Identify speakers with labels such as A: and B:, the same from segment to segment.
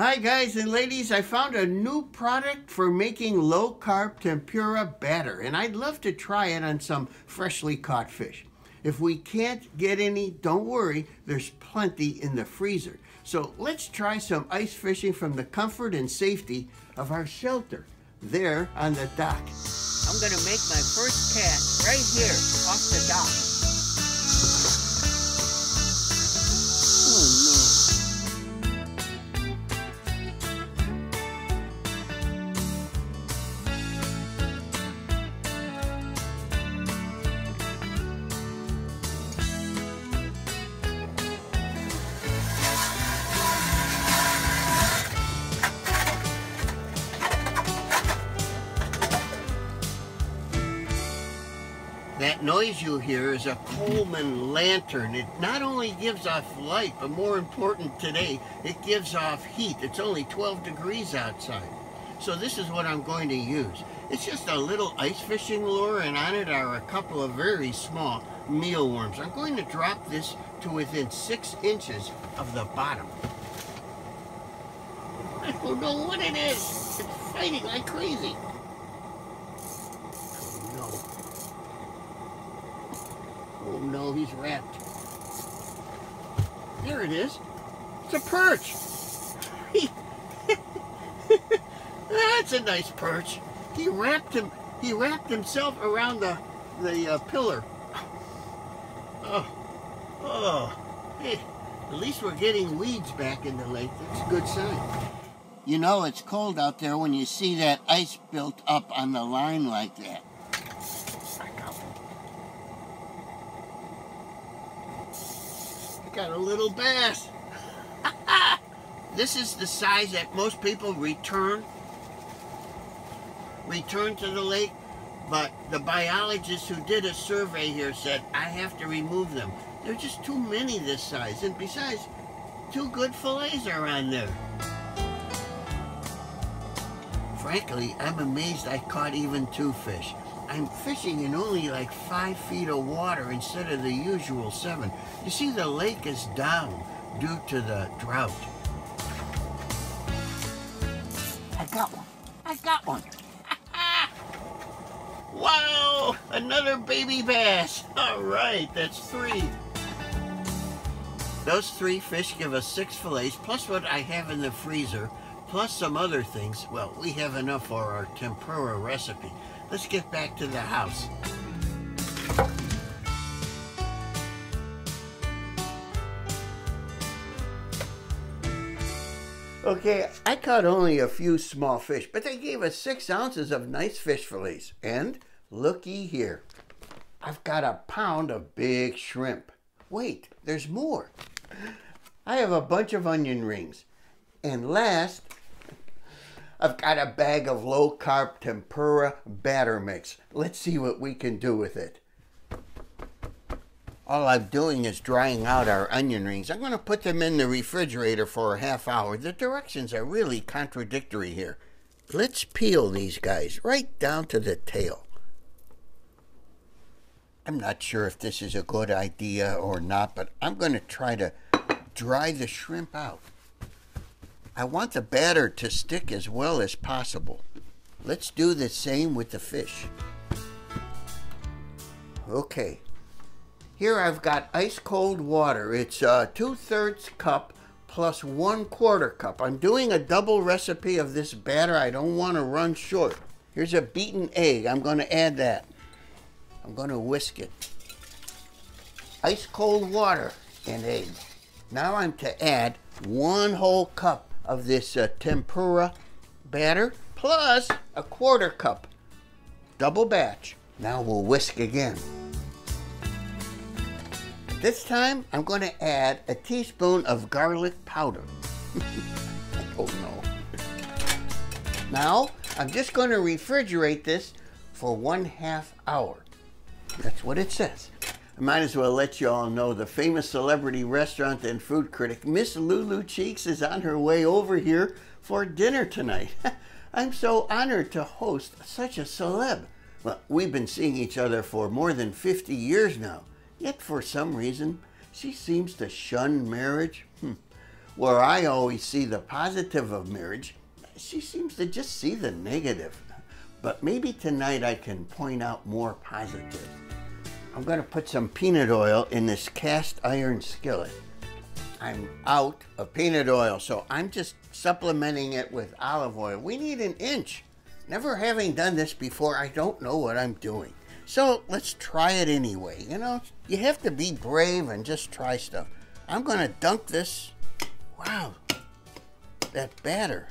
A: Hi guys and ladies, I found a new product for making low carb tempura batter and I'd love to try it on some freshly caught fish. If we can't get any, don't worry, there's plenty in the freezer. So let's try some ice fishing from the comfort and safety of our shelter there on the dock. I'm gonna make my first cast right here off the dock. That noise you hear is a Coleman lantern. It not only gives off light, but more important today, it gives off heat. It's only 12 degrees outside. So this is what I'm going to use. It's just a little ice fishing lure and on it are a couple of very small mealworms. I'm going to drop this to within six inches of the bottom. I don't know what it is. It's fighting like crazy. Oh wrapped. There it is. It's a perch. That's a nice perch. He wrapped him. He wrapped himself around the the uh, pillar. Oh, oh. Hey, at least we're getting weeds back in the lake. That's a good sign. You know it's cold out there when you see that ice built up on the line like that. Got a little bass. this is the size that most people return return to the lake, but the biologist who did a survey here said, I have to remove them. They're just too many this size, and besides, two good fillets are on there. Frankly, I'm amazed I caught even two fish. I'm fishing in only like five feet of water instead of the usual seven. You see, the lake is down due to the drought. I got one. I got one. wow, another baby bass. All right, that's three. Those three fish give us six fillets, plus what I have in the freezer, plus some other things. Well, we have enough for our tempura recipe. Let's get back to the house. Okay, I caught only a few small fish, but they gave us six ounces of nice fish fillets. And looky here. I've got a pound of big shrimp. Wait, there's more. I have a bunch of onion rings. And last, I've got a bag of low carb tempura batter mix. Let's see what we can do with it. All I'm doing is drying out our onion rings. I'm going to put them in the refrigerator for a half hour. The directions are really contradictory here. Let's peel these guys right down to the tail. I'm not sure if this is a good idea or not, but I'm going to try to dry the shrimp out. I want the batter to stick as well as possible. Let's do the same with the fish. Okay, here I've got ice cold water. It's uh, two thirds cup plus one quarter cup. I'm doing a double recipe of this batter. I don't want to run short. Here's a beaten egg. I'm going to add that. I'm going to whisk it. Ice cold water and egg. Now I'm to add one whole cup of this uh, tempura batter plus a quarter cup. Double batch. Now we'll whisk again. This time I'm going to add a teaspoon of garlic powder. oh no. Now I'm just going to refrigerate this for one half hour. That's what it says. I might as well let you all know the famous celebrity restaurant and food critic, Miss Lulu Cheeks, is on her way over here for dinner tonight. I'm so honored to host such a celeb. Well, we've been seeing each other for more than 50 years now, yet for some reason, she seems to shun marriage. Hmm. where I always see the positive of marriage, she seems to just see the negative. But maybe tonight I can point out more positive. I'm to put some peanut oil in this cast iron skillet. I'm out of peanut oil, so I'm just supplementing it with olive oil. We need an inch. Never having done this before, I don't know what I'm doing. So let's try it anyway. You know, you have to be brave and just try stuff. I'm to dunk this. Wow, that batter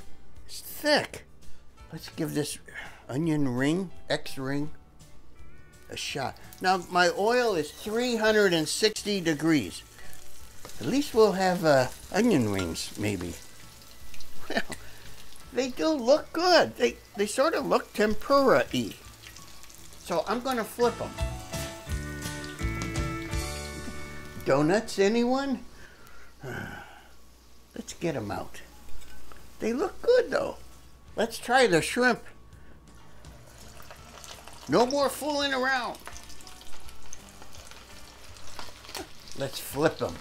A: is thick. Let's give this onion ring, X ring, a shot. Now, my oil is 360 degrees. At least we'll have uh, onion rings, maybe. Well, they do look good. They, they sort of look tempura-y. So I'm to flip them. Donuts, anyone? Let's get them out. They look good, though. Let's try the shrimp. No more fooling around. Let's flip them.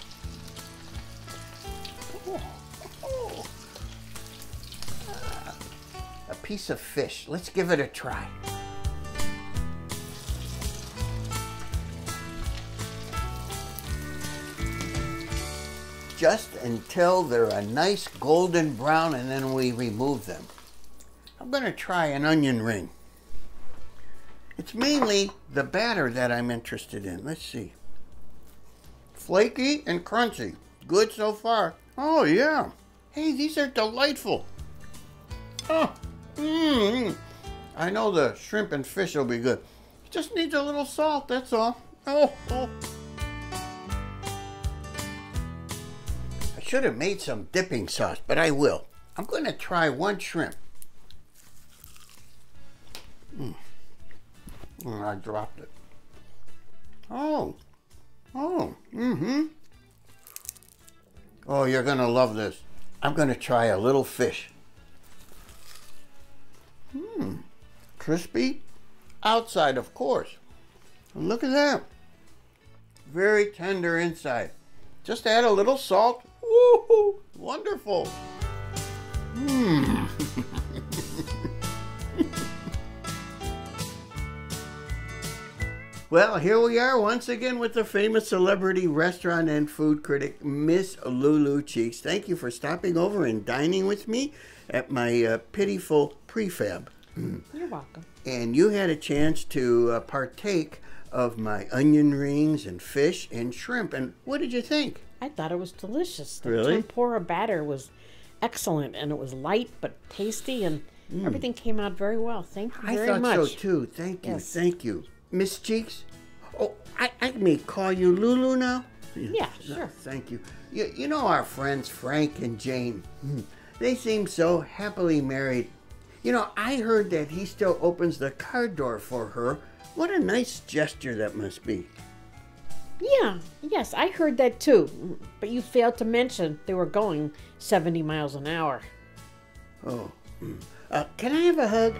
A: A piece of fish. Let's give it a try. Just until they're a nice golden brown and then we remove them. I'm going to try an onion ring. It's mainly the batter that I'm interested in. Let's see. Flaky and crunchy. Good so far. Oh, yeah. Hey, these are delightful. Oh, mmm. I know the shrimp and fish will be good. It just needs a little salt, that's all. Oh, oh. I should have made some dipping sauce, but I will. I'm going to try one shrimp. Mm. Mm, I dropped it. Oh, oh, mm-hmm. Oh, you're gonna love this. I'm gonna try a little fish. Hmm, crispy outside, of course. And look at that. Very tender inside. Just add a little salt. Woo! Wonderful. Hmm. Well, here we are once again with the famous celebrity restaurant and food critic, Miss Lulu Cheeks. Thank you for stopping over and dining with me at my uh, pitiful prefab.
B: You're welcome.
A: And you had a chance to uh, partake of my onion rings and fish and shrimp. And what did you think?
B: I thought it was delicious. The
A: Really?
B: tempura batter was excellent, and it was light but tasty, and everything came out very well. Thank you
A: Mm. I
B: very
A: thought
B: much.
A: so too. Thank you.
B: Yes.
A: Thank you. Miss Cheeks? Oh, I, I may call you Lulu now?
B: Yeah,
A: No,
B: sure.
A: Thank you. you. You know our friends Frank and Jane. Hmm. They seem so happily married. You know, I heard that he still opens the car door for her. What a nice gesture that must be.
B: Yeah, yes, I heard that too. But you failed to mention they were going 70 miles an hour.
A: Oh. hmm. Uh, can I have a hug?